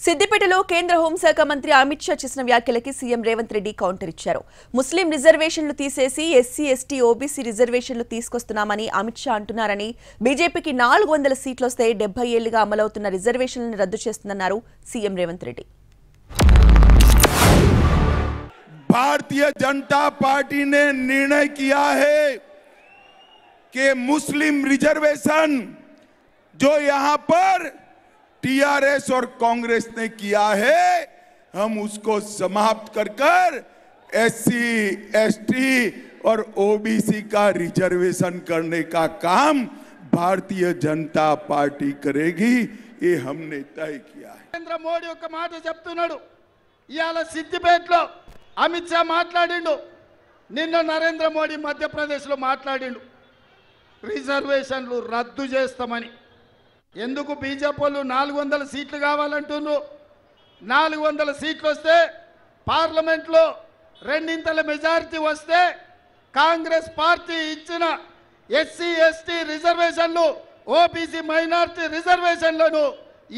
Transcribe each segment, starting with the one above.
సిద్దిపేటలో కేంద్ర హోంశాఖ మంత్రి అమిత్ షా చేసిన వ్యాఖ్యలకి సీఎం రేవంత్ రెడ్డి కౌంటర్ ఇచ్చారు ముస్లిం రిజర్వేషన్లు తీసేసి ఎస్సీ ఎస్టీ ఓబీసీ రిజర్వేషన్లు తీసుకొస్తున్నామని అమిత్ షా అంటున్నారని బీజేపీకి నాలుగు వందల సీట్లొస్తే డెబ్బై ఏళ్లుగా అమలవుతున్న రిజర్వేషన్లను రద్దు చేస్తుందన్నారు సీఎం రేవంత్ రెడ్డి भारतीय जनता पार्टी ने निर्णय किया है कि मुस्लिम रिजर्वेशन जो यहां पर टीआरएस और कांग्रेस ने किया है हम उसको समाप्त कर कर एससी एसटी और ओबीसी का रिजर्वेशन करने का काम भारतीय जनता पार्टी करेगी ये हमने तय किया है నరేంద్ర మోడీ ఒక మాట చెప్తున్నాడు ఇవాళ సిద్దిపేటలో అమిత్ షా మాట్లాడిండు నిన్న నరేంద్ర మోడీ మధ్యప్రదేశ్లో మాట్లాడిండు రిజర్వేషన్లు రద్దు చేస్తామని ఎందుకు బీజేపీ వాళ్ళు నాలుగు వందల సీట్లు కావాలంటున్నారు? నాలుగు వందల సీట్లు వస్తే పార్లమెంట్లో రెండింతల మెజారిటీ వస్తే కాంగ్రెస్ పార్టీ ఇచ్చిన ఎస్సీ ఎస్టీ రిజర్వేషన్లు ఓబీసీ మైనార్టీ రిజర్వేషన్లను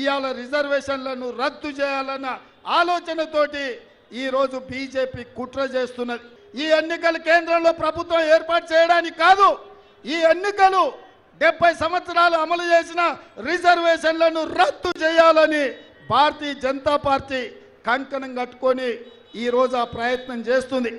ఇవాళ రిజర్వేషన్లను రద్దు చేయాలన్న ఆలోచనతోటి ఈరోజు బీజేపీ కుట్ర చేస్తున్నది. ఈ ఎన్నికలు కేంద్రంలో ప్రభుత్వం ఏర్పాటు చేయడానికి కాదు ఈ ఎన్నికలు డెబ్బై సంవత్సరాలు అమలు చేసిన రిజర్వేషన్లను రద్దు చేయాలని భారతీయ జనతా పార్టీ కంకణం కట్టుకొని ఈరోజు ఆ ప్రయత్నం చేస్తుంది.